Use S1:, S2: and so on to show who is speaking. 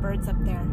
S1: birds up there.